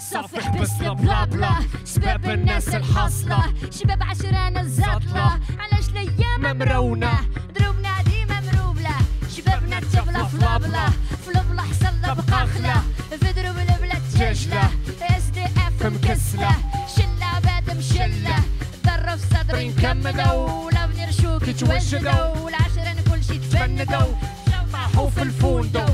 صفح بس بلا بلا. سباب الناس الحاصلة. شباب عشرانة الزطلة. علاش الأيام مرونة دروبنا ديما مروبلة. شبابنا تبلا فلابلا فلابلا حصل بقاخلة في دروب البلاد تجلة إس دي إف مكسلة. شلة بعد مشلة. ضرب صدري نكملو ولا بنرشوك توجدو العشرة كل شي تفندو طاحوا في الفوندو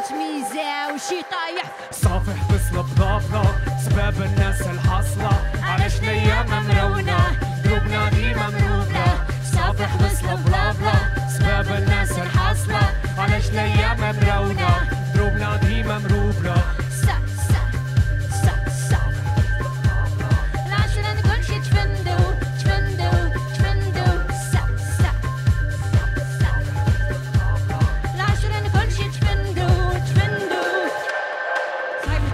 وعندك راكة ميزة وشي طايح. صافح بس بلا سباب الناس الحاصلة. علاش الأيام مرونة قلوبنا ديما مروبلة صافح بس بلا بلا سباب الناس الحاصلة. علاش الأيام مرونة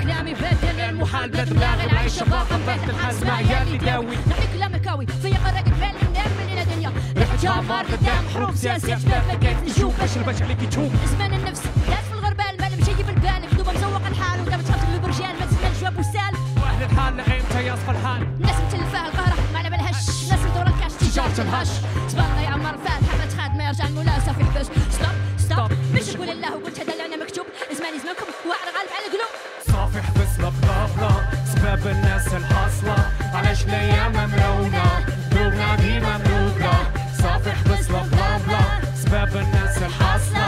كلامي بدل المحال بلا دماغ العيش باقا بات الحاس مع عيالي داوي. نعطي كلام كاوي في قرق بالي نام من الدنيا ريحة جامار قدام حروب سياسية شباب لقيت نشوف باش الباش عليك تشوف زمان النفس داس في الغربال المال مشيب البال مكتوبة مزوق الحال ودابا تفرج بالبرجال ما تسمع الجواب وسال واهل الحال إمتى يصفى الحال. الناس متلفة القهرة ما على بالهاش الناس مدورة الكاش تجارة الهش. سباق يا عمر فات حفلة خاد ما يرجع المولا صافي حبس śmieszny, ja mam rąga Dumna mi mam rąga Zawych wysła chlawla Z bebem nesem hasla